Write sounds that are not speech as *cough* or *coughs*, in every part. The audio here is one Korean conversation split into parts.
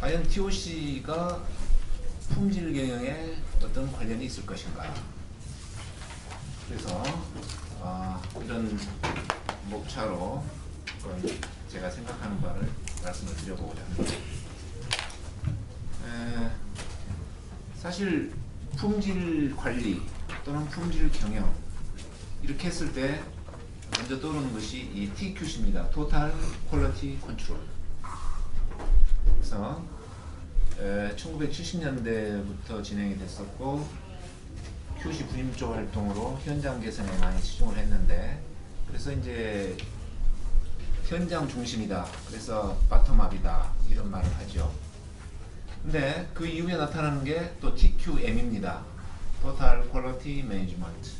과연 TOC가 품질 경영에 어떤 관련이 있을 것인가? 그래서 아, 이런 목차로 제가 생각하는 바를 말씀을 드려보고자 합니다. 에, 사실 품질 관리 또는 품질 경영 이렇게 했을 때 먼저 떠오르는 것이 이 TQC입니다. Total Quality Control. 그래서 1970년대부터 진행이 됐었고 QC 분임조 활동으로 현장 개선에 많이 치중을 했는데 그래서 이제 현장 중심이다. 그래서 바텀업이다. 이런 말을 하죠. 근데 그 이후에 나타나는 게 또 TQM입니다. Total Quality Management.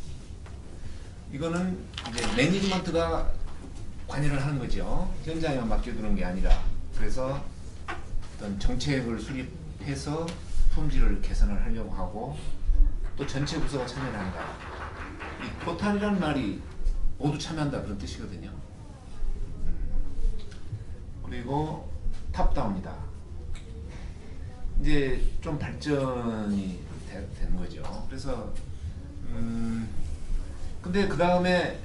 이거는 이제 매니지먼트가 관여를 하는 거죠. 현장에만 맡겨두는 게 아니라. 그래서 어떤 정책을 수립해서 품질을 개선을 하려고 하고 또 전체 부서가 참여를 한다. 이 토탈이라는 말이 모두 참여한다 그런 뜻이거든요. 음, 그리고 탑다운이다. 이제 좀 발전이 되, 된 거죠. 그래서 음 근데 그 다음에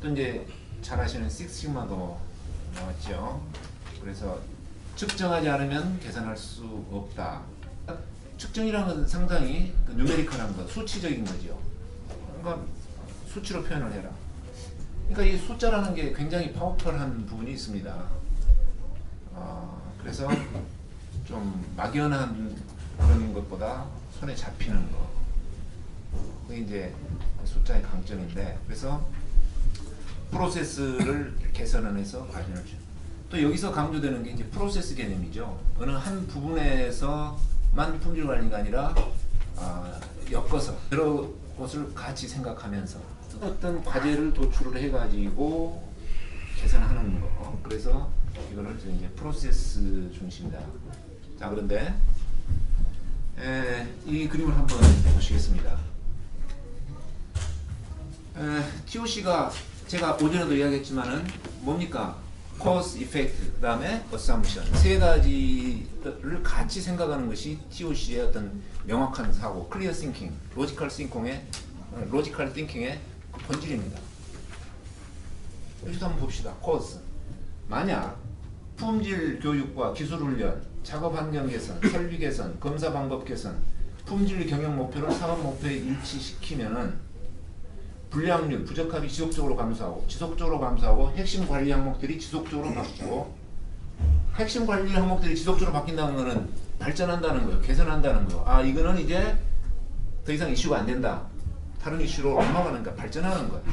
또 이제 잘 아시는 식스시그마도 나왔죠. 그래서 측정하지 않으면 계산할 수 없다. 측정이라는 건 상당히 그 누메리컬한 거, 수치적인 거죠. 그러니까 수치로 표현을 해라. 그러니까 이 숫자라는 게 굉장히 파워풀한 부분이 있습니다. 어, 그래서 좀 막연한 그런 것보다 손에 잡히는 거. 그게 이제 숫자의 강점인데, 그래서 프로세스를 개선을 해서 주. 또 여기서 강조되는 게 이제 프로세스 개념이죠. 어느 한 부분에서만 품질 관리가 아니라 아, 엮어서 여러 것을 같이 생각하면서 어떤 과제를 도출을 해가지고 개선하는 거. 그래서 이거를 이제 프로세스 중심이다. 자 그런데 에, 이 그림을 한번 보시겠습니다. 에, TOC가 제가 오전에도 이야기했지만은 뭡니까? Cause, effect, 그 다음에 assumption 세 가지를 같이 생각하는 것이 TOC의 어떤 명확한 사고, clear thinking, logical thinking의 logical thinking의 본질입니다. 여기서 한번 봅시다. cause 만약 품질 교육과 기술 훈련, 작업 환경 개선, 설비 개선, 검사 방법 개선, 품질 경영 목표를 사업 목표에 일치시키면은 불량률, 부적합이 지속적으로 감소하고 지속적으로 감소하고 핵심 관리 항목들이 지속적으로 바뀌고 핵심 관리 항목들이 지속적으로 바뀐다는 것은 발전한다는 거예요. 개선한다는 거예요. 아 이거는 이제 더 이상 이슈가 안 된다. 다른 이슈로 넘어가니까 발전하는 거예요.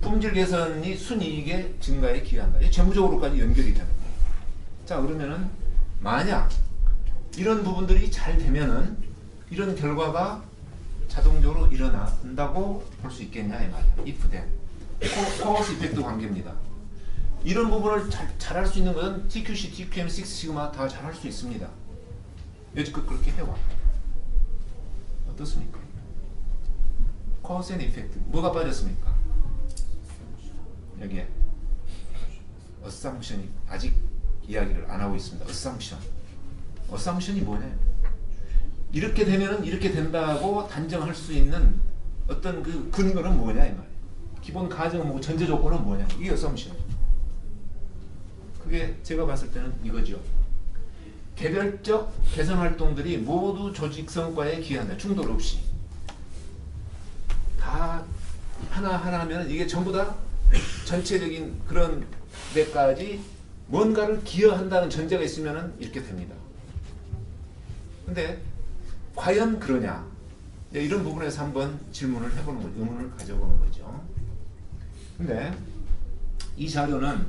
품질 개선이 순이익의 증가에 기여한다. 재무적으로까지 연결이 되는 거예요. 자 그러면은 만약 이런 부분들이 잘 되면은 이런 결과가 자동적으로 일어난다고 볼 수 있겠냐 이 말이야. if then. 코어스 이펙트 관계입니다. 이런 부분을 잘, 잘할 수 있는 것은 TQC, TQM, 6 시그마 다 잘할 수 있습니다. 여지껏 그렇게 해와. 어떻습니까? cause and effect. 뭐가 빠졌습니까? 여기에 assumption이 아직 이야기를 안 하고 있습니다. assumption. assumption이 뭐냐? 이렇게 되면은 이렇게 된다고 단정할 수 있는 어떤 그 근거는 뭐냐 이 말이에요. 기본 가정은 뭐고 전제 조건은 뭐냐 이게 assumption. 그게 제가 봤을 때는 이거죠. 개별적 개선 활동들이 모두 조직 성과에 기여한다. 충돌 없이. 다 하나하나 하면 이게 전부 다 전체적인 그런 데까지 뭔가를 기여한다는 전제가 있으면 이렇게 됩니다. 근데 과연 그러냐? 이런 부분에서 한번 질문을 해보는 거죠. 의문을 가져보는 거죠. 근데 이 자료는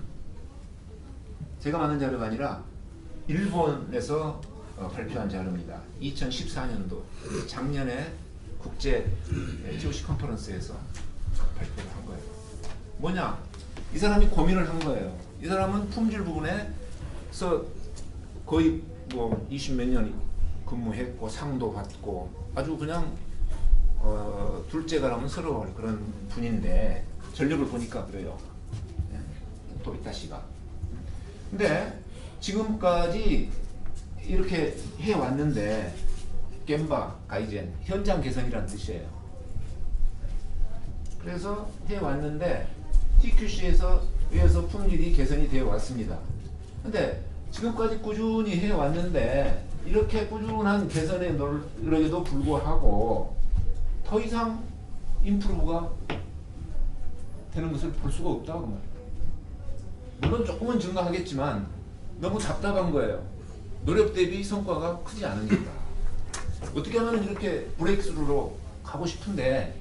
제가 만든 자료가 아니라 일본에서 어, 발표한 자료입니다. 2014년도 작년에 국제 TOC 컨퍼런스에서 발표를 한 거예요. 뭐냐? 이 사람이 고민을 한 거예요. 이 사람은 품질 부분에서 거의 뭐 20 몇 년 근무했고 상도 받고 아주 그냥 어, 둘째가라면 서러울 그런 분인데 전력을 보니까 그래요. 네. 도비타 씨가. 근데 지금까지 이렇게 해 왔는데 겜바 가이젠 현장 개선이란 뜻이에요. 그래서 해 왔는데 TQC에서 의해서 품질이 개선이 되어 왔습니다. 근데 지금까지 꾸준히 해 왔는데 이렇게 꾸준한 개선의 노력에도 불구하고 더 이상 인프루브가 되는 것을 볼 수가 없다고 말이에요. 물론 조금은 증가하겠지만 너무 답답한 거예요. 노력 대비 성과가 크지 않으니까. 어떻게 하면 이렇게 브레이크스루로 가고 싶은데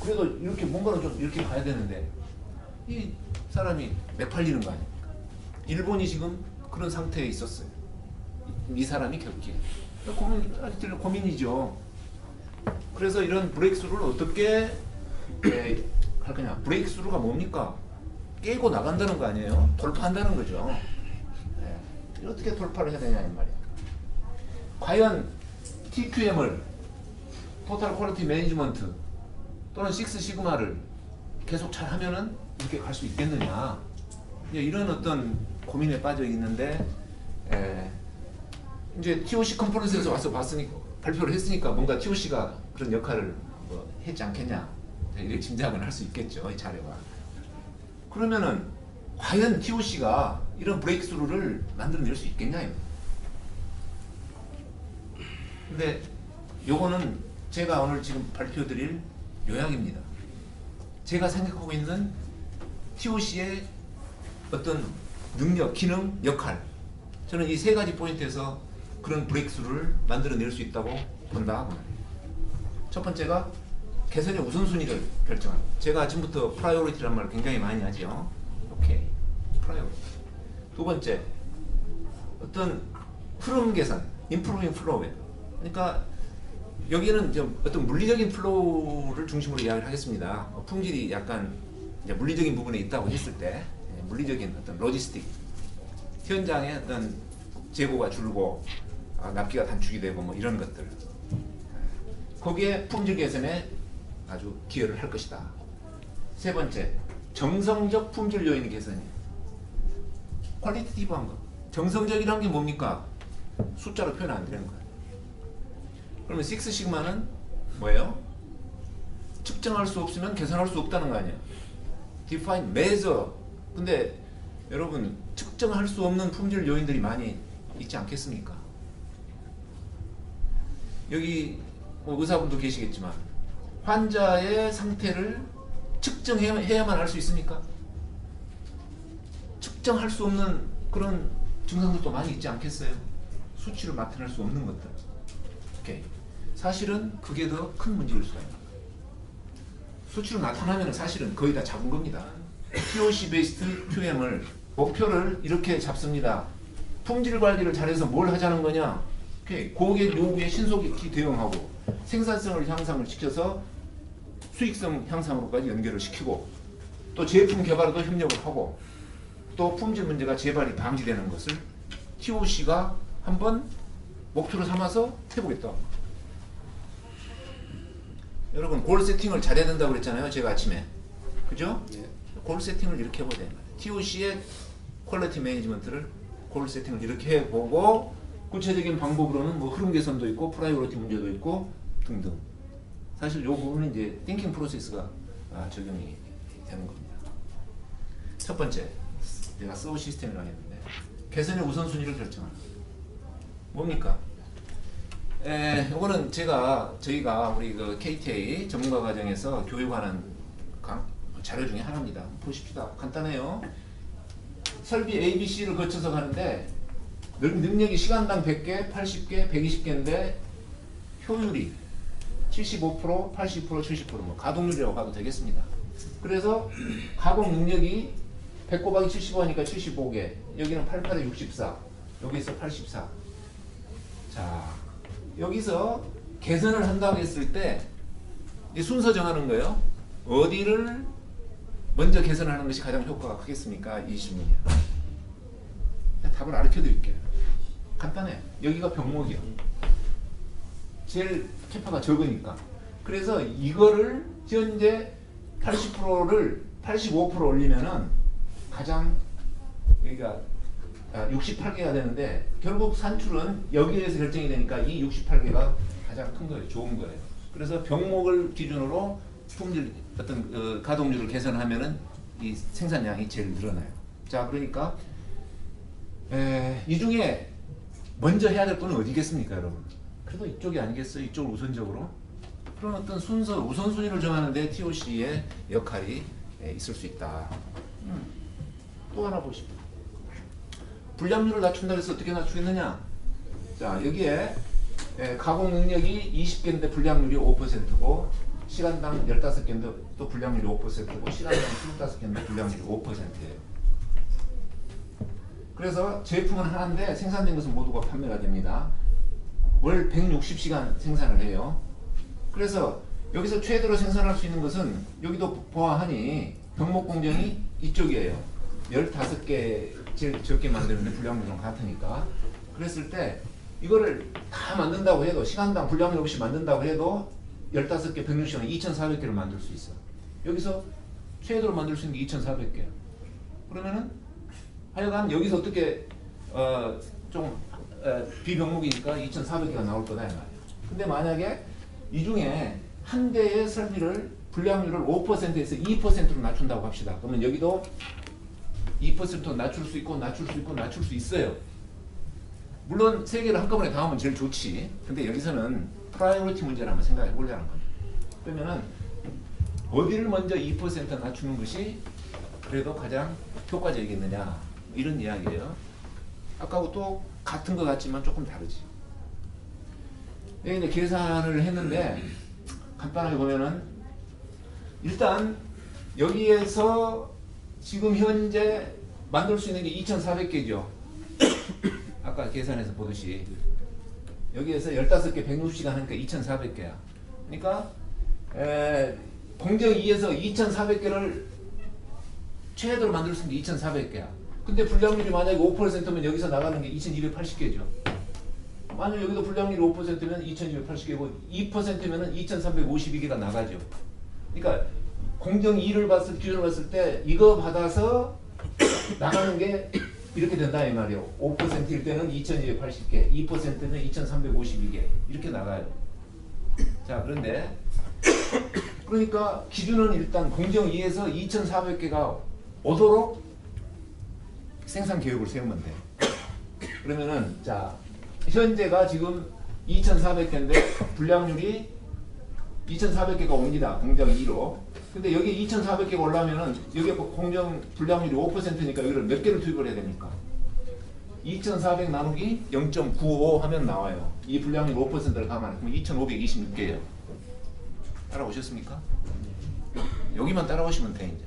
그래도 이렇게 뭔가를 좀 이렇게 가야 되는데 이 사람이 매팔리는 거 아닙니까? 일본이 지금 그런 상태에 있었어요. 이, 이 사람이 겪기에. 고민, 아직도 고민이죠. 그래서 이런 breakthrough를 어떻게 예, 할 거냐. breakthrough가 뭡니까? 깨고 나간다는 거 아니에요? 돌파한다는 거죠. 예, 어떻게 돌파를 해야 되냐 이 말이야. 과연 TQM을 total quality management 또는 Six Sigma를 계속 잘 하면은 이렇게 갈 수 있겠느냐 이런 어떤 고민에 빠져 있는데 에, 이제 TOC 컨퍼런스에서 와서 봤으니까 발표를 했으니까 뭔가 TOC가 그런 역할을 뭐 했지 않겠냐. 이렇게 짐작은 할 수 있겠죠 이 자료가. 그러면은 과연 TOC가 이런 브레이크스루를 만들어낼 수 있겠냐 이 근데 요거는 제가 오늘 지금 발표드릴 요약입니다. 제가 생각하고 있는 TOC의 어떤 능력, 기능, 역할. 저는 이 세 가지 포인트에서 그런 브레이크스루를 만들어낼 수 있다고 본다. 첫 번째가 개선의 우선순위를 결정합니다. 제가 아침부터 priority란 말을 굉장히 많이 하죠. 오케이. priority. 두 번째, 어떤 흐름 개선, improving. 그러니까 여기는 좀 어떤 물리적인 flow를 중심으로 이야기를 하겠습니다. 어, 품질이 약간 물리적인 부분에 있다고 했을 때 예, 물리적인 어떤 logistic 현장에 어떤 재고가 줄고 아, 납기가 단축이 되고 뭐 이런 것들 거기에 품질 개선에 아주 기여를 할 것이다. 세 번째 정성적 품질 요인 개선이 qualitative한 거. 정성적이라는 게 뭡니까? 숫자로 표현 안 되는 거예요. 그러면 6 시그마는 뭐예요? 측정할 수 없으면 계산할 수 없다는 거 아니에요? define. 근데 여러분 측정할 수 없는 품질 요인들이 많이 있지 않겠습니까? 여기 뭐 의사분도 계시겠지만 환자의 상태를 측정해야만 할 수 있습니까? 측정할 수 없는 그런 증상들도 많이 있지 않겠어요? 수치로 나타낼 수 없는 것들. 오케이. 사실은 그게 더 큰 문제일 수가 있는. 수치로 나타나면 사실은 거의 다 잡은 겁니다. POC 베이스트 QM을 목표를 이렇게 잡습니다. 품질 관리를 잘해서 뭘 하자는 거냐? 고객 요구에 신속히 대응하고 생산성을 향상을 시켜서 수익성 향상으로까지 연결을 시키고 또 제품 개발에도 협력을 하고 또 품질 문제가 재발이 방지되는 것을 TOC가 한번 목표로 삼아서 해보겠다. 여러분 goal setting을 잘해야 된다고 그랬잖아요. 제가 아침에. 그죠? 예. goal setting을 이렇게 해보자. TOC의 quality management를 goal setting을 이렇게 해보고 구체적인 방법으로는 뭐 흐름 개선도 있고 priority 문제도 있고 등등. 사실 요 부분은 이제 thinking process가 아, 적용이 되는 겁니다. 첫 번째, 내가 sub system이라고 했는데 개선의 우선순위를 결정하는 뭡니까? 에, 이거는 제가 저희가 우리 그 KTA 전문가 과정에서 교육하는 강, 자료 중에 하나입니다. 보십시다. 간단해요. 설비 ABC를 거쳐서 가는데 능- 능력이 시간당 100개, 80개, 120개인데 효율이 75%, 80%, 70%뭐 가동률이라고 봐도 되겠습니다. 그래서 가공 능력이 100 곱하기 75니까 75개. 여기는 88에 64. 여기서 84. 자, 여기서 개선을 한다고 했을 때이 순서 정하는 거예요. 어디를 먼저 개선하는 것이 가장 효과가 크겠습니까? 이 질문이야. 답을 가르쳐 드릴게요. 간단해. 여기가 병목이야. 제일 캐파가 적으니까. 그래서 이거를 현재 80%를 85% 올리면은 가장 여기가 68개가 되는데 결국 산출은 여기에서 결정이 되니까 이 68개가 가장 큰 거예요. 좋은 거예요. 그래서 병목을 기준으로 품질 어떤 어, 가동률을 개선하면은 이 생산량이 제일 늘어나요. 자, 그러니까 에, 이 중에 먼저 해야 될 분은 어디겠습니까, 여러분? 그래도 이쪽이 아니겠어요? 이쪽을 우선적으로? 그런 어떤 순서, 우선순위를 정하는데 TOC의 역할이 에, 있을 수 있다. 음. 또 하나 보십시오. 불량률을 낮춘다 해서 어떻게 낮추겠느냐? 자, 여기에 에, 가공 능력이 20개인데 불량률이 5%고 시간당 15개인데 또 불량률이 5%고 시간당 25개인데 불량률이 5%예요. 그래서 제품은 하나인데 생산된 것은 모두가 판매가 됩니다. 월 160시간 생산을 해요. 그래서 여기서 최대로 생산할 수 있는 것은 여기도 보아하니 병목 공정이 이쪽이에요. 15개 제일 적게 만드는데 불량률은 같으니까. 그랬을 때 이거를 다 만든다고 해도 시간당 불량률 없이 만든다고 해도 15개 160시간 2,400개를 만들 수 있어. 여기서 최대로 만들 수 있는 게 2,400개. 그러면은 하여간 여기서 어떻게 어 좀 어, 비병목이니까 2,400개가 나올 거다 이 말이야. 근데 만약에 이 중에 한 대의 설비를 불량률을 5%에서 2%로 낮춘다고 합시다. 그러면 여기도 2% 낮출 수 있고 낮출 수 있고 낮출 수 있어요. 물론 세 개를 한꺼번에 다 하면 제일 좋지. 근데 여기서는 priority 문제를 한번 생각해 보려는 겁니다. 그러면은 어디를 먼저 2% 낮추는 것이 그래도 가장 효과적이겠느냐 이런 이야기예요. 아까하고 또 같은 것 같지만 조금 다르지. 이제 계산을 했는데 간단하게 보면은 일단 여기에서 지금 현재 만들 수 있는 게 2,400개죠. *coughs* 아까 계산해서 보듯이 여기에서 15개 160시간 하니까 2,400개야. 그러니까 에, 공정 2에서 2,400개를 최대로 만들 수 있는 게 2,400개야. 근데 불량률이 만약에 5%면 여기서 나가는 게 2,280개죠. 만약 여기도 불량률이 5%면 2,280개고 2%면은 2,352개가 나가죠. 그러니까 공정 2를 봤을 기준을 봤을 때 이거 받아서 *coughs* 나가는 게 이렇게 된다 이 말이에요. 5%일 때는 2,280개, 2%는 2,352개 이렇게 나가요. 자 그런데 *coughs* 그러니까 기준은 일단 공정 2에서 2,400개가 오도록 생산 계획을 세우면 돼. 그러면은 자 현재가 지금 2,400개인데 불량률이 2,400개가 옵니다. 공정 2로. 근데 여기 2,400개가 올라오면은 여기 공정 불량률이 5%니까 여기를 몇 개를 투입을 해야 됩니까? 2,400 나누기 0.95 하면 나와요. 이 불량률 5%를 감안해. 그럼 2,526개예요. 따라오셨습니까? 여기만 따라오시면 돼 이제.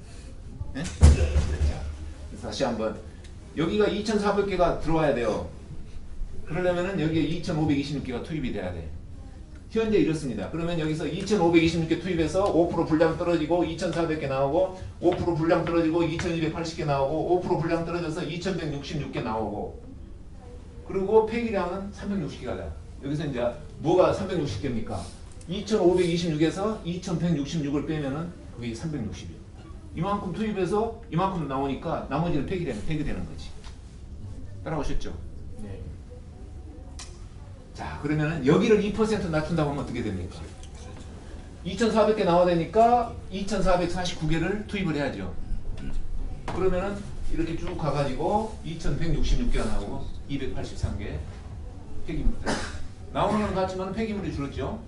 네? 자, 다시 한번 여기가 2,400개가 들어와야 돼요. 그러려면은 여기에 2,526개가 투입이 돼야 돼. 현재 이렇습니다. 그러면 여기서 2,526개 투입해서 5% 분량 떨어지고 2,400개 나오고 5% 분량 떨어지고 2,280개 나오고 5% 분량 떨어져서 2,166개 나오고 그리고 폐기량은 360개가 돼. 여기서 이제 뭐가 360개입니까? 2,526에서 2,166을 빼면은 그게 360이에요. 이만큼 투입해서 이만큼 나오니까 나머지는 폐기되는 폐기되는 거지. 따라오셨죠? 네. 자 그러면은 여기를 2% 낮춘다고 하면 어떻게 됩니까? 2,400개 나와야 되니까 2,449개를 투입을 해야죠. 그러면은 이렇게 쭉 가가지고 2,166개가 나오고 283개 폐기물 나오는 건 같지만 폐기물이 줄었죠.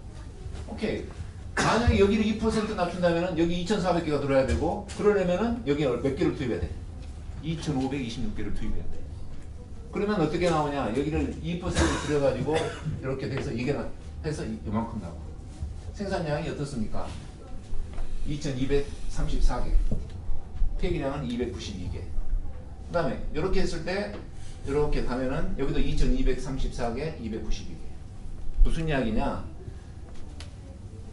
오케이. 만약에 여기를 2% 낮춘다면은 여기 2,400개가 들어야 되고 그러려면 은 여기 몇 개를 투입해야 돼? 2,526개를 투입해야 돼. 그러면 어떻게 나오냐? 여기를 2% 들여가지고 이렇게 돼서 이게 나, 해서 이- 이만큼 나와. 생산량이 어떻습니까? 2,234개. 폐기량은 292개. 그 다음에 이렇게 했을 때 이렇게 가면은 여기도 2,234개, 292개. 무슨 이야기냐?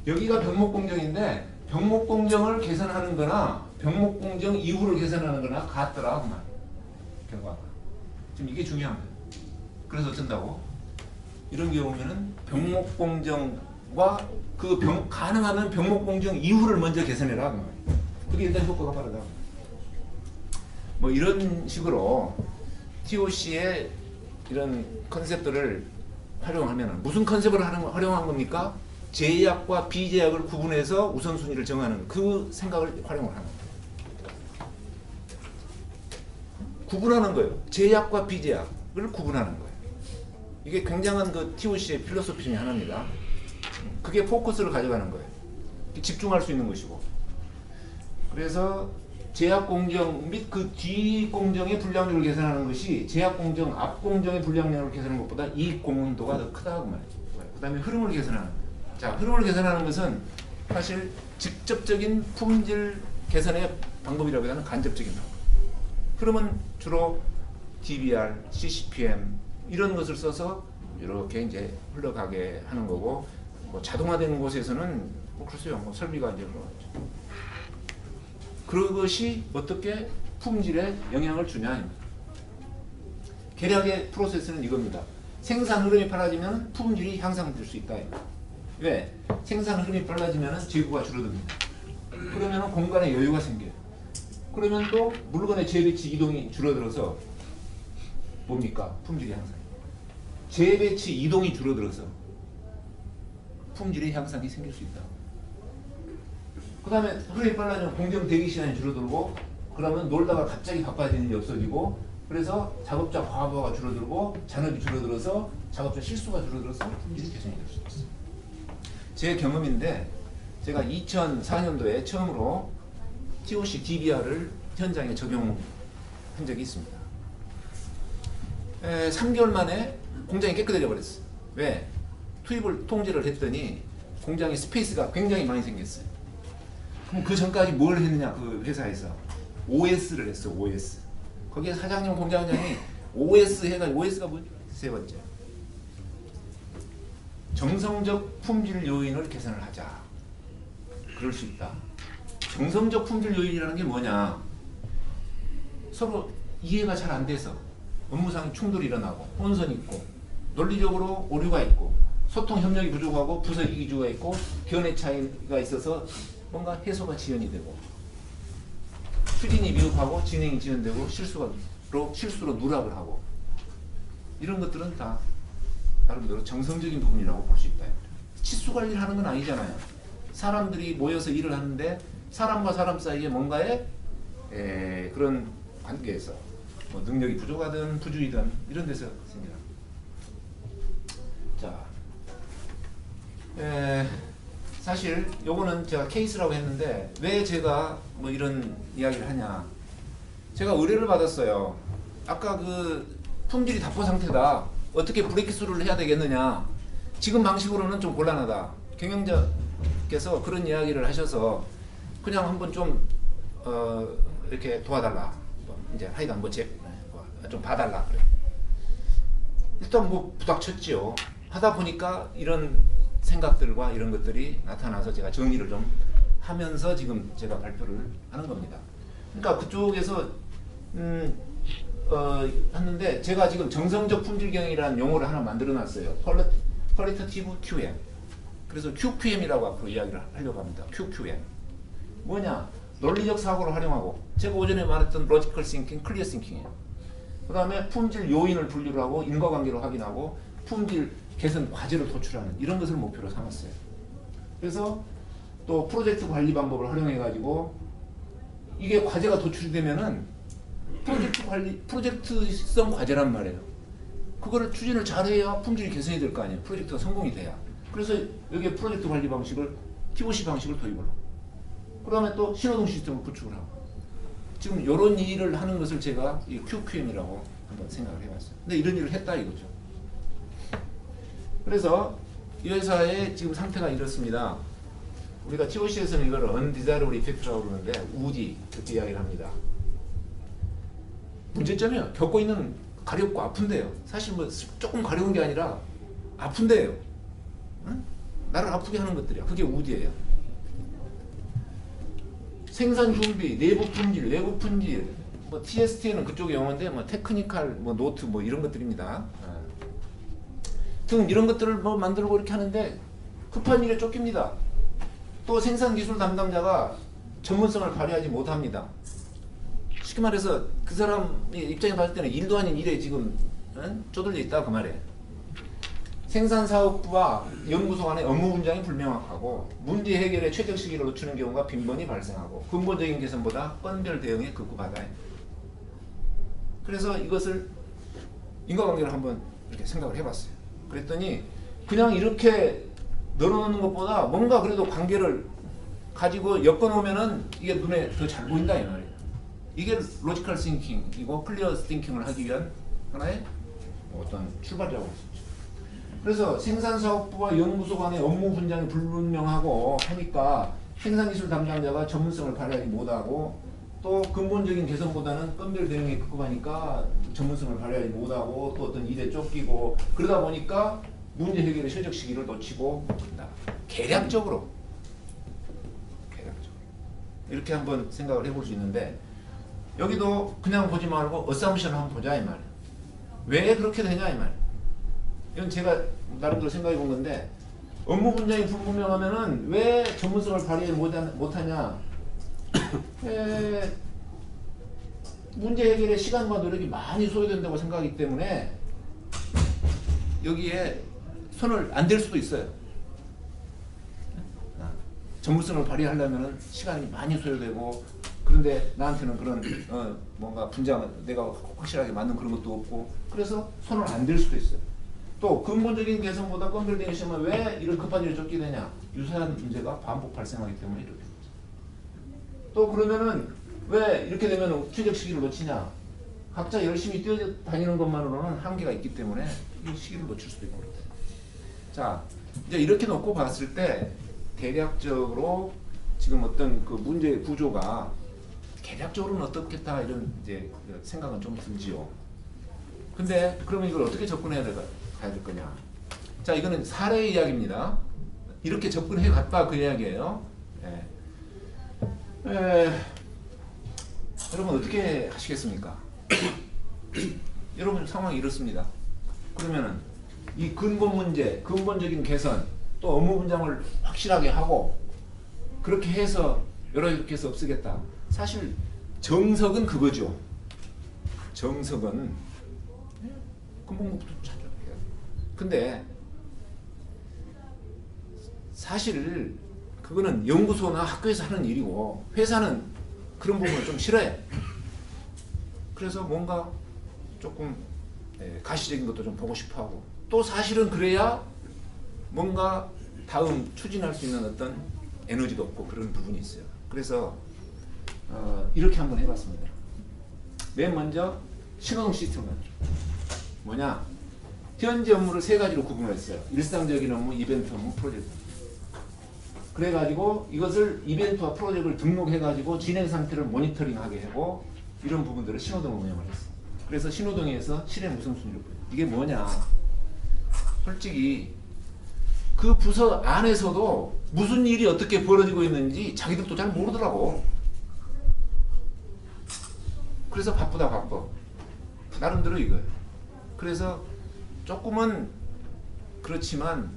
여기가 병목공정인데 병목공정을 개선하는 거나 병목공정 이후를 개선하는 거나 같더라 그 말이에요. 결과가. 지금 이게 중요한 거예요. 그래서 어쩐다고? 이런 경우면은 병목공정과 그 병, 가능하면 병목공정 이후를 먼저 개선해라 그 말이에요. 그게 일단 효과가 빠르다. 뭐 이런 식으로 TOC의 이런 컨셉들을 활용하면 무슨 컨셉을 활용- 활용한 겁니까? 제약과 비제약을 구분해서 우선순위를 정하는 그 생각을 활용을 하는 거예요. 구분하는 거예요. 제약과 비제약을 구분하는 거예요. 이게 굉장한 그 TOC의 필로소피 중에 하나입니다. 그게 포커스를 가져가는 거예요. 집중할 수 있는 것이고. 그래서 제약 공정 및 그 뒤 공정의 불량률을 계산하는 것이 제약 공정 앞 공정의 불량률을 계산하는 것보다 이익 공헌도가 더 크다고 말이죠. 그다음에 흐름을 계산하는. 자, 흐름을 계산하는 것은 사실 직접적인 품질 개선의 방법이라기보다는 간접적인 방법. 흐름은 주로 DBR, CCPM 이런 것을 써서 이렇게 이제 흘러가게 하는 거고 뭐 자동화되는 곳에서는 뭐 글쎄요 뭐 설비가 이제 그러죠. 그것이 어떻게 품질에 영향을 주냐 계략의 프로세스는 이겁니다. 생산 흐름이 빨라지면 품질이 향상될 수 있다. 왜? 생산 흐름이 빨라지면 재고가 줄어듭니다. 그러면 공간에 여유가 생겨요. 그러면 또 물건의 재배치 이동이 줄어들어서 뭡니까? 품질이 향상. 재배치 이동이 줄어들어서 품질의 향상이 생길 수 있다. 그 다음에 흐름이 빨라지면 공정 대기 시간이 줄어들고 그러면 놀다가 갑자기 바빠지는 게 없어지고 그래서 작업자 과부하가 줄어들고 잔업이 줄어들어서 작업자 실수가 줄어들어서 품질이 개선이 될 수 있어요. 제 경험인데 제가 2004년도에 처음으로 TOC DBR을 현장에 적용한 적이 있습니다. 에, 3개월 만에 공장이 깨끗해져 버렸어요. 왜? 투입을 통제를 했더니 공장에 space가 굉장히 많이 생겼어요. 그럼 그 전까지 뭘 했느냐 그 회사에서 5S를 했어 5S. 거기에 사장님 공장장이 5S 해가지고 5S가 뭐죠? 세 번째. 정성적 품질 요인을 개선을 하자. 그럴 수 있다. 정성적 품질 요인이라는 게 뭐냐? 서로 이해가 잘 안 돼서 업무상 충돌이 일어나고 혼선이 있고 논리적으로 오류가 있고 소통 협력이 부족하고 부서 이기주가 있고 견해 차이가 있어서 뭔가 해소가 지연이 되고 추진이 미흡하고 진행이 지연되고 실수가 로 실수로 누락을 하고 이런 것들은 다 나름대로 정성적인 부분이라고 볼 수 있다. 치수 관리를 하는 건 아니잖아요. 사람들이 모여서 일을 하는데 사람과 사람 사이에 뭔가의 에, 그런 관계에서 뭐 능력이 부족하든 부주의든 이런 데서 생겨나. 자, 에, 사실 요거는 제가 케이스라고 했는데 왜 제가 뭐 이런 이야기를 하냐? 제가 의뢰를 받았어요. 아까 그 품질이 답보 상태다. 어떻게 브레이크 스루를 해야 되겠느냐? 지금 방식으로는 좀 곤란하다. 경영자께서 그런 이야기를 하셔서 그냥 한번 좀 어, 이렇게 도와달라. 뭐 이제 하여간 뭐좀 봐달라 그래. 일단 뭐 부닥쳤지요. 하다 보니까 이런 생각들과 이런 것들이 나타나서 제가 정리를 좀 하면서 지금 제가 발표를 하는 겁니다. 그러니까 그쪽에서 음, 어, 했는데 제가 지금 정성적 품질 경영이라는 용어를 하나 만들어 놨어요. qualitative QM. 그래서 QQM이라고 앞으로 이야기를 하려고 합니다. QQM. 뭐냐? 논리적 사고를 활용하고 제가 오전에 말했던 logical thinking, clear thinking이에요. 그 다음에 품질 요인을 분류를 하고 인과관계를 확인하고 품질 개선 과제를 도출하는 이런 것을 목표로 삼았어요. 그래서 또 프로젝트 관리 방법을 활용해 가지고 이게 과제가 도출이 되면은 프로젝트 관리 프로젝트성 과제란 말이에요. 그거를 추진을 잘해야 품질이 개선이 될 거 아니에요. 프로젝트가 성공이 돼야. 그래서 여기에 프로젝트 관리 방식을 TOC 방식을 도입을 하고 그 다음에 또 신호등 시스템을 구축을 하고 지금 이런 일을 하는 것을 제가 이 QQM이라고 한번 생각을 해봤어요. 근데 이런 일을 했다 이거죠. 그래서 이 회사의 지금 상태가 이렇습니다. 우리가 TOC에서는 이걸 undesirable effect라고 그러는데 UDE 그렇게 이야기를 합니다. 문제점이요. 겪고 있는 가렵고 아픈데요. 사실 뭐 조금 가려운 게 아니라 아픈데요. 응? 나를 아프게 하는 것들이야. 그게 UDE예요. 생산 준비, 내부 품질, 외부 품질, 뭐 TST는 그쪽 용어인데 뭐 technical, 뭐 노트 뭐 이런 것들입니다. 등 이런 것들을 뭐 만들고 이렇게 하는데 급한 일에 쫓깁니다. 또 생산 기술 담당자가 전문성을 발휘하지 못합니다. 쉽게 말해서 그 사람 입장에 봤을 때는 일도 아닌 일에 지금 응? 쪼들려 있다 그 말이에요. 생산사업부와 연구소 간의 업무 분장이 불명확하고 문제 해결에 최적 시기를 놓치는 경우가 빈번히 발생하고 근본적인 개선보다 건별 대응에 급급하다. 그래서 이것을 인과관계를 한번 이렇게 생각을 해봤어요. 그랬더니 그냥 이렇게 늘어놓는 것보다 뭔가 그래도 관계를 가지고 엮어놓으면은 이게 눈에 더 잘 보인다 이 말이에요. 이게 logical thinking이고 clear thinking을 하기 위한 하나의 어떤 출발이라고 할 수 있죠. 그래서 생산사업부와 연구소 간의 업무 분장이 불분명하고 하니까 생산기술 담당자가 전문성을 발휘하지 못하고 또 근본적인 개선보다는 건별 대응에 급급하니까 전문성을 발휘하지 못하고 또 어떤 일에 쫓기고 그러다 보니까 문제 해결의 최적 시기를 놓치고 있다. 계략적으로 계략적으로 이렇게 한번 생각을 해볼 수 있는데 여기도 그냥 보지 말고 어사무션을 한번 보자 이 말이에요. 왜 그렇게 되냐 이 말이에요. 이건 제가 나름대로 생각해 본 건데 업무 분야이 불분명하면은 왜 전문성을 발휘 못하- 못하냐? *coughs* 에, 문제 해결에 시간과 노력이 많이 소요된다고 생각하기 때문에 여기에 손을 안 댈 수도 있어요. 아, 전문성을 발휘하려면 시간이 많이 소요되고 그런데 나한테는 그런 어, 뭔가 분장 내가 확실하게 맞는 그런 것도 없고 그래서 손을 안 댈 수도 있어요. 또 근본적인 개선보다 건별되는 시험은 왜 이런 급한 일을 쫓게 되냐? 유사한 문제가 반복 발생하기 때문에 이렇게 되죠. 또 그러면은 왜 이렇게 되면 최적 시기를 놓치냐? 각자 열심히 뛰어다니는 것만으로는 한계가 있기 때문에 이 시기를 놓칠 수도 있고. 자, 이제 이렇게 놓고 봤을 때 대략적으로 지금 어떤 그 문제 구조가 개략적으로는 어떻겠다 이런 이제 그 생각은 좀 들지요. 근데 그러면 이걸 어떻게 접근해야 될까? 가야 될 거냐? 자, 이거는 사례 이야기입니다. 이렇게 접근해 갔다 그 이야기예요. 예. 에, 여러분 어떻게 하시겠습니까? *coughs* 여러분 상황이 이렇습니다. 그러면은 이 근본 문제, 근본적인 개선, 또 업무 분장을 확실하게 하고 그렇게 해서 여러 이렇게 해서 없애겠다. 사실 정석은 그거죠. 정석은 근본부터 찾아야. 근데 사실 그거는 연구소나 학교에서 하는 일이고 회사는 그런 부분을 좀 싫어해. 그래서 뭔가 조금 예, 가시적인 것도 좀 보고 싶어하고 또 사실은 그래야 뭔가 다음 추진할 수 있는 어떤 에너지도 없고 그런 부분이 있어요. 그래서 어, 이렇게 한번 해봤습니다. 맨 먼저 신호등 시스템을 뭐냐? 현재 업무를 세 가지로 구분했어요. 일상적인 업무, 이벤트 업무, 프로젝트. 그래가지고 이것을 이벤트와 프로젝트를 등록해가지고 진행 상태를 모니터링하게 하고 이런 부분들을 신호등을 운영을 했어. 그래서 신호등에서 실행 우선순위를 보여. 이게 뭐냐? 솔직히 그 부서 안에서도 무슨 일이 어떻게 벌어지고 있는지 자기들도 잘 모르더라고. 그래서 바쁘다 바빠. 나름대로 이거예요. 그래서 조금은 그렇지만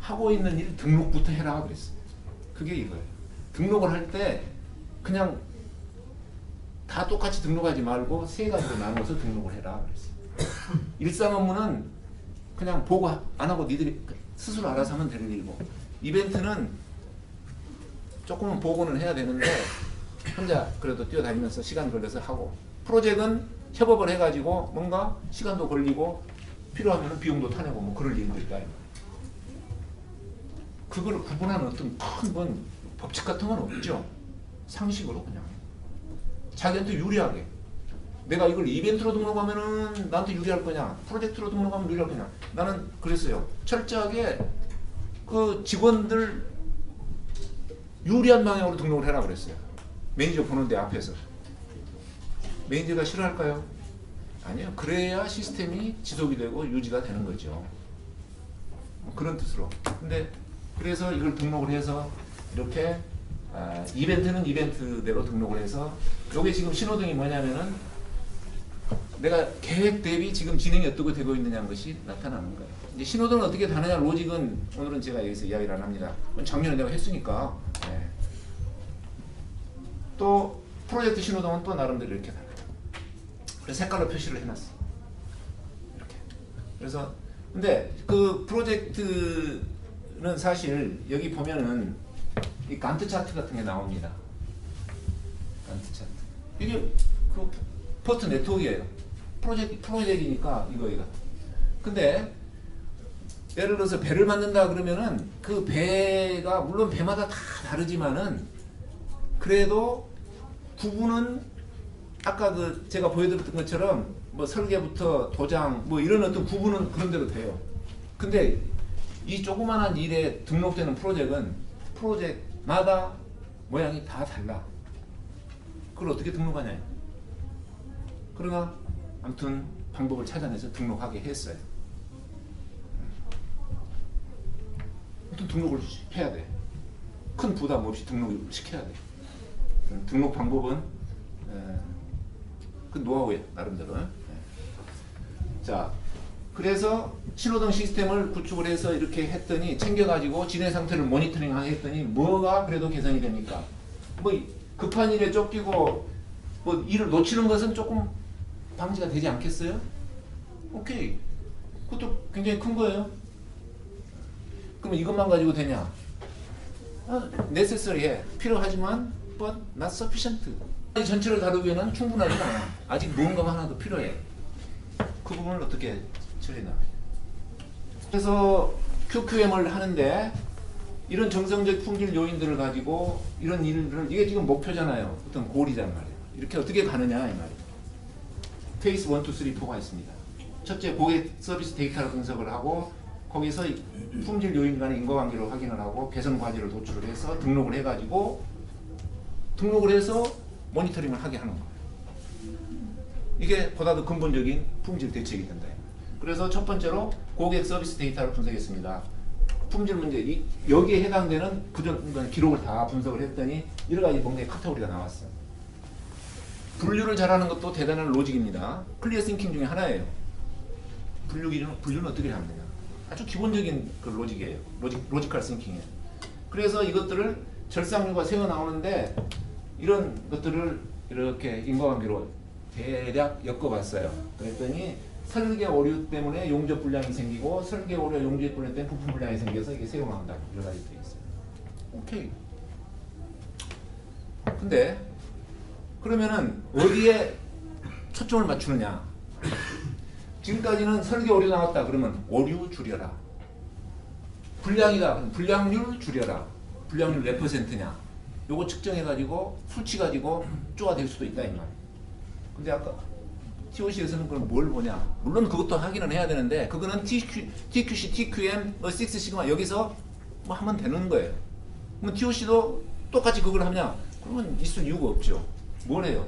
하고 있는 일 등록부터 해라 그랬어. 그게 이거예요. 등록을 할 때 그냥 다 똑같이 등록하지 말고 세 가지로 나눠서 등록을 해라 그랬어. *coughs* 일상 업무는 그냥 보고 안 하고 니들이 스스로 알아서 하면 되는 일이고 이벤트는 조금은 보고는 해야 되는데 혼자 그래도 뛰어다니면서 시간 걸려서 하고 프로젝트는 협업을 해가지고 뭔가 시간도 걸리고 필요하면 비용도 타내고 뭐 그럴 일들이다. 그걸 구분하는 어떤 큰 건 법칙 같은 건 없죠. 상식으로 그냥. 자기한테 유리하게. 내가 이걸 이벤트로 등록하면은 나한테 유리할 거냐? 프로젝트로 등록하면 유리할 거냐? 나는 그랬어요. 철저하게 그 직원들 유리한 방향으로 등록을 해라 그랬어요 매니저 보는데 앞에서 매니저가 싫어할까요? 아니요 그래야 시스템이 지속이 되고 유지가 되는 거죠 그런 뜻으로 근데 그래서 이걸 등록을 해서 이렇게 아, 이벤트는 이벤트대로 등록을 해서 요게 지금 신호등이 뭐냐면은 내가 계획 대비 지금 진행이 어떻게 되고 있느냐는 것이 나타나는 거예요. 이제 신호등은 어떻게 다느냐 로직은 오늘은 제가 여기서 이야기를 안 합니다. 작년에 내가 했으니까. 네. 또 프로젝트 신호등은 또 나름대로 이렇게 달라요. 그래서 색깔로 표시를 해놨어. 이렇게. 그래서 근데 그 프로젝트는 사실 여기 보면은 이 간트 차트 같은 게 나옵니다. 간트 차트. 이게 그 포트 네트워크예요. 프로젝트 프로젝트니까 이거 이거. 근데 예를 들어서 배를 만든다 그러면은 그 배가 물론 배마다 다 다르지만은 그래도 구분은 아까 그 제가 보여드렸던 것처럼 뭐 설계부터 도장 뭐 이런 어떤 구분은 그런 대로 돼요. 근데 이 조그만한 일에 등록되는 프로젝트는 프로젝트마다 모양이 다 달라. 그걸 어떻게 등록하냐? 그러나 아무튼 방법을 찾아내서 등록하게 했어요. 아무튼 등록을 해야 돼. 큰 부담 없이 등록을 시켜야 돼. 등록 방법은 에, 그 노하우에 나름대로. 에. 자, 그래서 신호등 시스템을 구축을 해서 이렇게 했더니 챙겨가지고 진행 상태를 모니터링 했더니 뭐가 그래도 개선이 됩니까? 뭐 급한 일에 쫓기고 뭐 일을 놓치는 것은 조금 방지가 되지 않겠어요? 오케이. 그것도 굉장히 큰 거예요. 그럼 이것만 가지고 되냐? 아, necessary해. 필요하지만 but not sufficient. 이 전체를 다루기에는 충분하지 않아. 아직 무언가 하나 더 필요해. 그 부분을 어떻게 처리나? 그래서 QQM을 하는데 이런 정성적 품질 요인들을 가지고 이런 일을 이게 지금 목표잖아요. 어떤 goal이란 말이에요. 이렇게 어떻게 가느냐 이 말이에요. phase 1, 2, 3, 4가 있습니다. 첫째 고객 서비스 데이터를 분석을 하고 거기서 이 품질 요인 간의 인과관계를 확인을 하고 개선 과제를 도출을 해서 등록을 해가지고 등록을 해서 모니터링을 하게 하는 거예요. 이게 보다 더 근본적인 품질 대책이 된다. 그래서 첫 번째로 고객 서비스 데이터를 분석했습니다. 품질 문제 이, 여기에 해당되는 그전 기록을 다 분석을 했더니 여러 가지 뭔가의 카테고리가 나왔어요. 분류를 잘하는 것도 대단한 logic입니다. clear thinking 중에 하나예요. 분류 기준 분류는 어떻게 하면 되냐? 아주 기본적인 그 logic이에요. logic logical thinking이에요. 그래서 이것들을 절상류가 새어 나오는데 이런 것들을 이렇게 인과관계로 대략 엮어봤어요. 그랬더니 설계 오류 때문에 용접 불량이 생기고 설계 오류 용접 불량 때문에 부품 불량이 생겨서 이게 새어 나온다. 여러 가지 되어 있어요. 오케이. 근데 그러면은 어디에 초점을 맞추느냐? 지금까지는 설계 오류 나왔다 그러면 오류 줄여라. 불량이다 불량률 줄여라. 불량률 몇 퍼센트냐? 요거 측정해가지고 수치 가지고 쪼아될 수도 있다 이 말. 근데 아까 TOC에서는 그럼 뭘 보냐? 물론 그것도 확인을 해야 되는데 그거는 TQ, TQC, TQM, 뭐6 시그마 여기서 뭐 하면 되는 거예요. 그럼 TOC도 똑같이 그걸 하냐? 그러면 있을 이유가 없죠. 뭘 해요?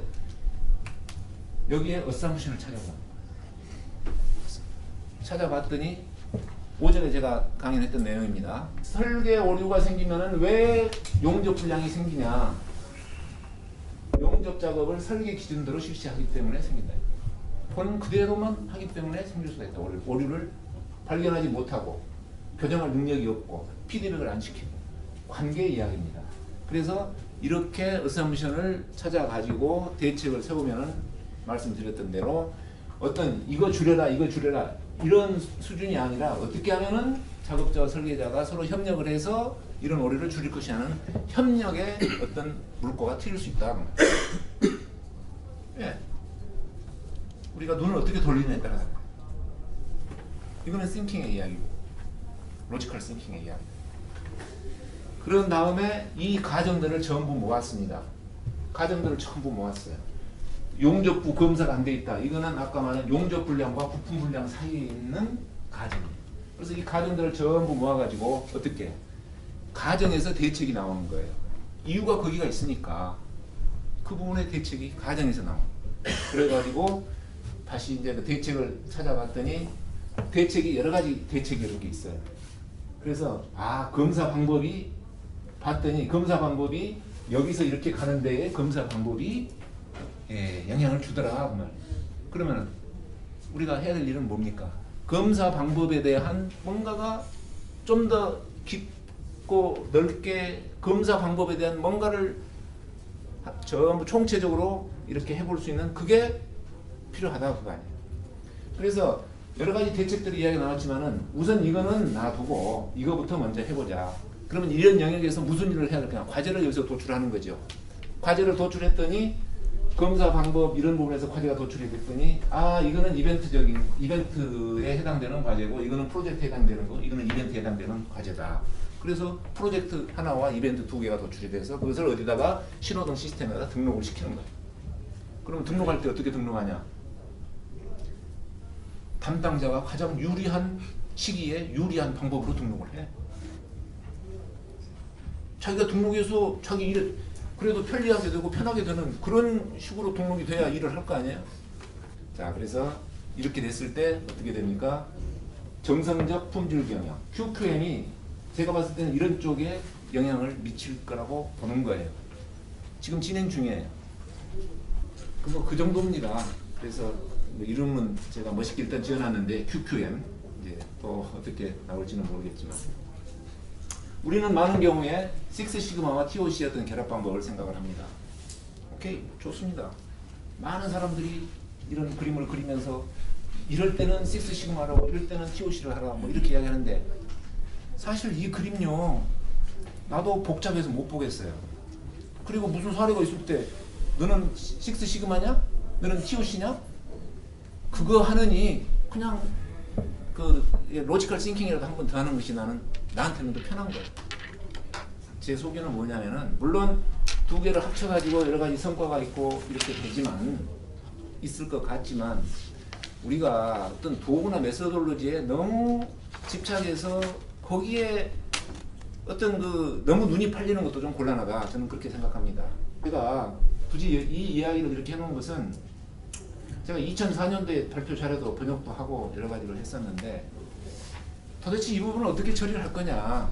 여기에 어사무션을 찾아봐. 찾아봤더니 오전에 제가 강연했던 내용입니다. 설계 오류가 생기면은 왜 용접 불량이 생기냐? 용접 작업을 설계 기준대로 실시하기 때문에 생긴다. 본 그대로만 하기 때문에 생길 수가 있다. 오류, 오류를 발견하지 못하고 교정할 능력이 없고 피드백을 안 시키고 관계 이야기입니다. 그래서 이렇게 어썸션을 찾아가지고 대책을 세우면은 말씀드렸던 대로 어떤 이거 줄여라 이거 줄여라 이런 수준이 아니라 어떻게 하면은 작업자와 설계자가 서로 협력을 해서 이런 오류를 줄일 것이 하는 협력의 어떤 물꼬가 트일 수 있다. 예. 우리가 눈을 어떻게 돌리느냐에 따라. 이거는 thinking의 이야기고 logical thinking의 이야기. 그런 다음에 이 가정들을 전부 모았습니다. 가정들을 전부 모았어요. 용접부 검사가 안 돼 있다. 이거는 아까 말한 용접 불량과 부품 불량 사이에 있는 가정이에요. 그래서 이 가정들을 전부 모아가지고 어떻게 가정에서 대책이 나오는 거예요. 이유가 거기가 있으니까 그 부분의 대책이 가정에서 나와. 그래가지고 다시 이제 그 대책을 찾아봤더니 대책이 여러 가지 대책이 이런 게 있어요. 그래서 아 검사 방법이 봤더니 검사 방법이 여기서 이렇게 가는 데에 검사 방법이 예, 영향을 주더라 그 말. 그러면 우리가 해야 될 일은 뭡니까? 검사 방법에 대한 뭔가가 좀 더 깊고 넓게 검사 방법에 대한 뭔가를 하- 전부 총체적으로 이렇게 해볼 수 있는 그게 필요하다 그거 아니에요. 그래서 여러 가지 대책들이 이야기 나왔지만은 우선 이거는 놔두고 이거부터 먼저 해보자. 그러면 이런 영역에서 무슨 일을 해야 될까? 과제를 여기서 도출하는 거죠. 과제를 도출했더니 검사 방법 이런 부분에서 과제가 도출이 됐더니 아 이거는 이벤트적인 이벤트에 해당되는 과제고 이거는 프로젝트에 해당되는 거 이거는 이벤트에 해당되는 과제다. 그래서 프로젝트 하나와 이벤트 두 개가 도출이 돼서 그것을 어디다가 신호등 시스템에다 등록을 시키는 거예요. 그럼 등록할 때 어떻게 등록하냐? 담당자가 가장 유리한 시기에 유리한 방법으로 등록을 해. 자기가 등록해서 자기 일 그래도 편리하게 되고 편하게 되는 그런 식으로 등록이 돼야 일을 할 거 아니에요? 자, 그래서 이렇게 됐을 때 어떻게 됩니까? 정성적 품질 경영 QQM이 제가 봤을 때는 이런 쪽에 영향을 미칠 거라고 보는 거예요. 지금 진행 중이에요. 그뭐 그 정도입니다. 그래서 뭐 이름은 제가 멋있게 일단 지어놨는데 QQM 이제 또 어떻게 나올지는 모르겠지만 우리는 많은 경우에 식스 시그마와 TOC 어떤 결합 방법을 생각을 합니다. 오케이 좋습니다. 많은 사람들이 이런 그림을 그리면서 이럴 때는 식스 시그마라고 이럴 때는 TOC를 하라 뭐 이렇게 이야기하는데 사실 이 그림요 나도 복잡해서 못 보겠어요. 그리고 무슨 사례가 있을 때 너는 식스 시그마냐? 너는 TOC냐? 그거 하느니 그냥 그 logical thinking이라도 한 번 더 하는 것이 나는 나한테는 더 편한 거예요. 제 소견은 뭐냐면은 물론 두 개를 합쳐가지고 여러 가지 성과가 있고 이렇게 되지만 있을 것 같지만 우리가 어떤 도구나 methodology에 너무 집착해서 거기에 어떤 그 너무 눈이 팔리는 것도 좀 곤란하다 저는 그렇게 생각합니다. 제가 굳이 이 이야기를 이렇게 해놓은 것은 제가 2004년도에 발표 자료도 번역도 하고 여러 가지를 했었는데 도대체 이 부분을 어떻게 처리를 할 거냐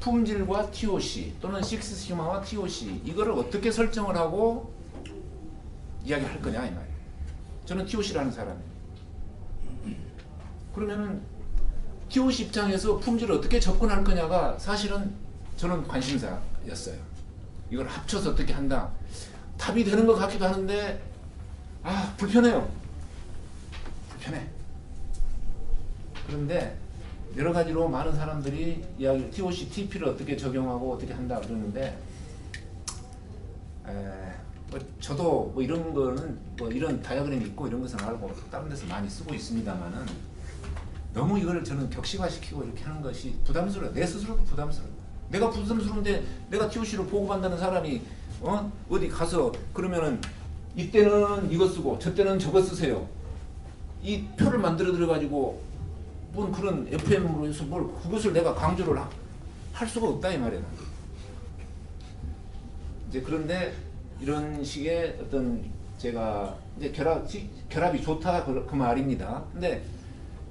품질과 TOC 또는 식스 시마와 TOC 이거를 어떻게 설정을 하고 이야기할 거냐 이 말이에요. 저는 TOC라는 사람이에요. 그러면은 TOC 입장에서 품질을 어떻게 접근할 거냐가 사실은 저는 관심사였어요. 이걸 합쳐서 어떻게 한다. 답이 되는 것 같기도 하는데 아 불편해요. 불편해. 그런데 여러 가지로 많은 사람들이 이야기 TOC, TP를 어떻게 적용하고 어떻게 한다 그러는데 에, 뭐 저도 뭐 이런 거는 뭐 이런 다이어그램이 있고 이런 것은 알고 다른 데서 많이 쓰고 있습니다만은 너무 이거를 저는 격식화시키고 이렇게 하는 것이 부담스러워요. 내 스스로도 부담스러워요. 내가 부담스러운데 내가 TOC를 보고받는 사람이 어? 어디 가서 그러면은 이때는 이거 쓰고 저 때는 저거 쓰세요. 이 표를 만들어 들어 가지고 뭔 그런 FM으로 해서 뭘 그것을 내가 강조를 하- 할 수가 없다 이 말이야. 이제 그런데 이런 식의 어떤 제가 이제 결합 결합이 좋다 그, 그 말입니다. 근데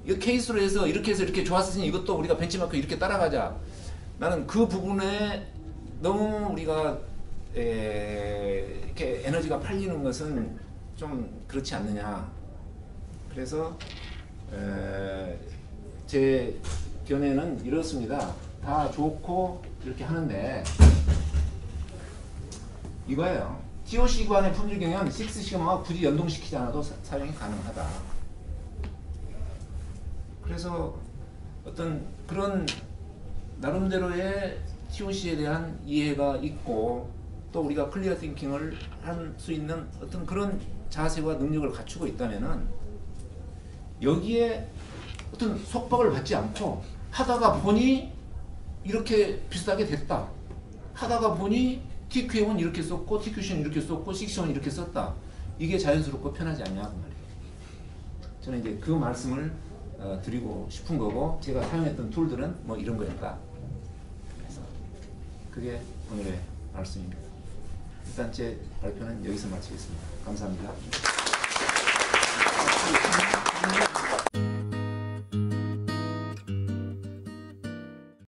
이 케이스로 해서 이렇게 해서 이렇게 좋았으니 이것도 우리가 벤치마크 이렇게 따라가자. 나는 그 부분에 너무 우리가 에, 이렇게 에너지가 팔리는 것은 좀 그렇지 않느냐. 그래서 에, 제 견해는 이렇습니다. 다 좋고 이렇게 하는데 이거예요. TOC 기관의 품질 경영 6 시그마와 굳이 연동시키지 않아도 사- 사용이 가능하다. 그래서 어떤 그런 나름대로의 TOC에 대한 이해가 있고 또 우리가 클리어 띵킹을 할 수 있는 어떤 그런 자세와 능력을 갖추고 있다면은 여기에 어떤 속박을 받지 않고 하다가 보니 이렇게 비슷하게 됐다. 하다가 보니 TQM은 이렇게 썼고 TQC는 이렇게 썼고 식션은 이렇게 썼다. 이게 자연스럽고 편하지 않냐 그 말이에요. 저는 이제 그 말씀을 어, 드리고 싶은 거고 제가 사용했던 툴들은 뭐 이런 거였다. 그래서 그게 오늘의 말씀입니다. 일단 제 발표는 여기서 마치겠습니다. 감사합니다.